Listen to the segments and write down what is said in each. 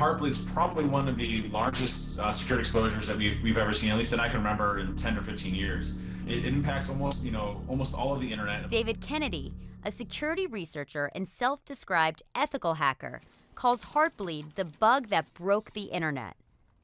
Heartbleed's probably one of the largest uh, security exposures that we've, we've ever seen, at least that I can remember in 10 or 15 years. It, it impacts almost, you know, almost all of the internet. David Kennedy, a security researcher and self-described ethical hacker, calls Heartbleed the bug that broke the internet.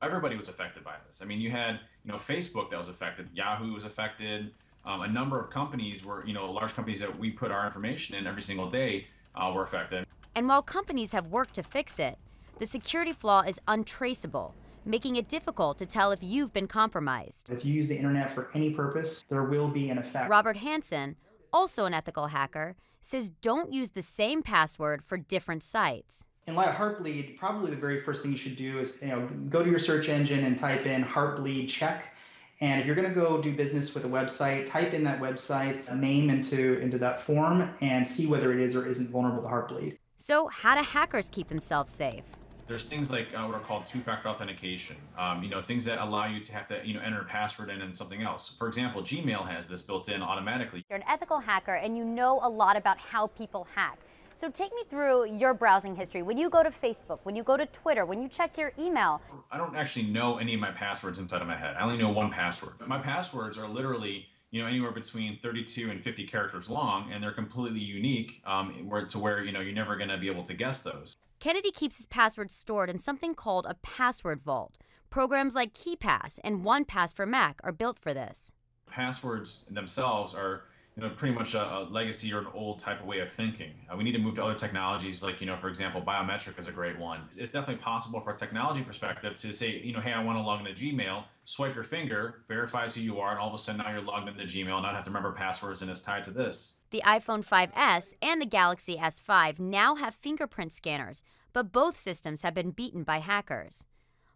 Everybody was affected by this. I mean, you had, you know, Facebook that was affected, Yahoo was affected, um, a number of companies were, you know, large companies that we put our information in every single day uh, were affected. And while companies have worked to fix it, the security flaw is untraceable, making it difficult to tell if you've been compromised. If you use the internet for any purpose, there will be an effect. Robert Hansen, also an ethical hacker, says don't use the same password for different sites. In light of Heartbleed, probably the very first thing you should do is you know go to your search engine and type in Heartbleed check. And if you're going to go do business with a website, type in that website's name into, into that form and see whether it is or isn't vulnerable to Heartbleed. So, how do hackers keep themselves safe? There's things like uh, what are called two-factor authentication. Um, you know, things that allow you to have to, you know, enter a password in and something else. For example, Gmail has this built in automatically. You're an ethical hacker and you know a lot about how people hack. So take me through your browsing history. When you go to Facebook, when you go to Twitter, when you check your email. I don't actually know any of my passwords inside of my head. I only know one password. My passwords are literally you know anywhere between 32 and 50 characters long and they're completely unique um, where, to where you know you're never going to be able to guess those kennedy keeps his passwords stored in something called a password vault programs like keepass and 1pass for mac are built for this passwords themselves are you know, pretty much a, a, legacy or an old type of way of thinking. Uh, we need to move to other technologies, like you know, for example, biometric is a great one. It's, it's definitely possible for a technology perspective to say, you know, hey, I want to log into Gmail. Swipe your finger, verifies who you are, and all of a sudden now you're logged into Gmail, and not have to remember passwords, and it's tied to this. The iPhone 5S and the Galaxy S5 now have fingerprint scanners, but both systems have been beaten by hackers.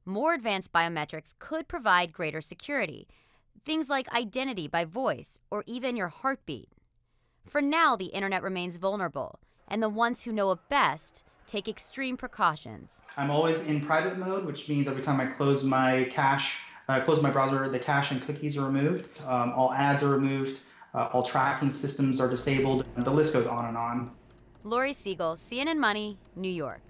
More advanced biometrics could provide greater security things like identity by voice or even your heartbeat. For now, the internet remains vulnerable, and the ones who know it best take extreme precautions. I'm always in private mode, which means every time I close my cache, uh, close my browser, the cache and cookies are removed. Um, all ads are removed. Uh, all tracking systems are disabled. The list goes on and on. Laurie Segall, CNN Money, New York.